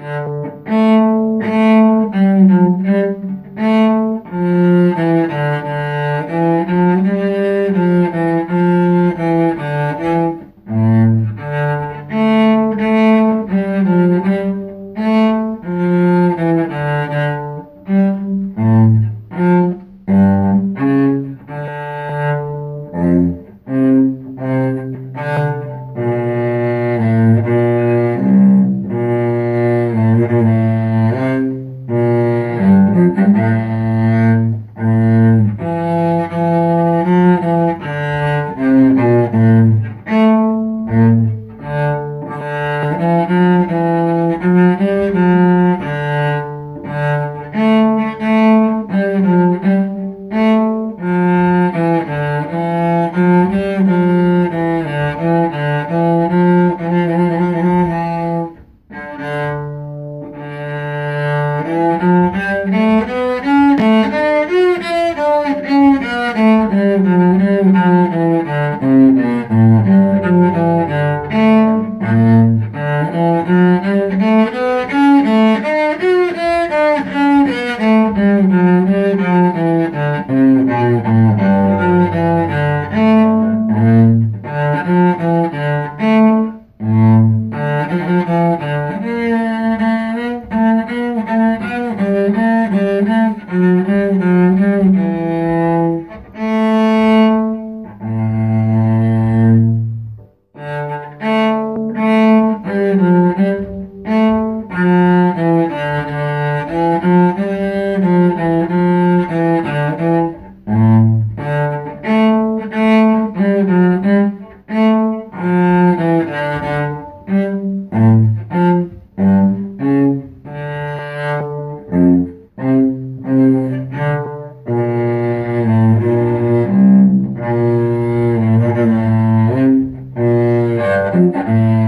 Música mm. Mm-hmm. Thank you.